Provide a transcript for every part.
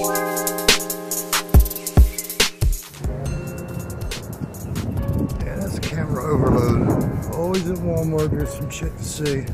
Yeah, that's a camera overload. Always at Walmart, there's some shit to see.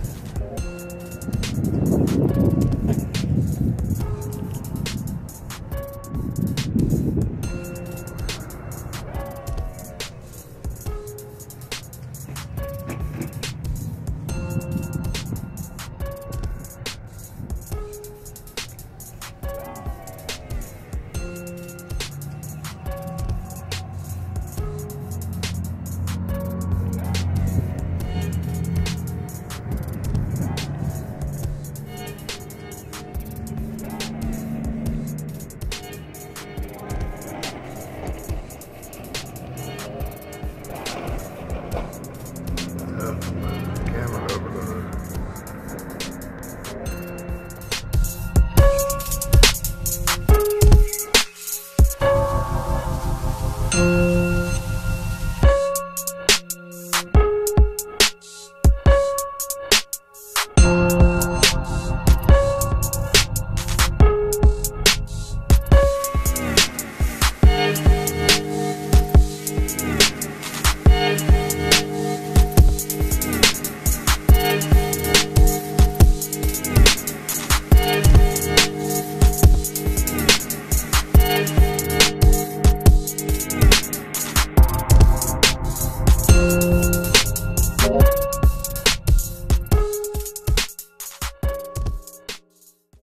Thank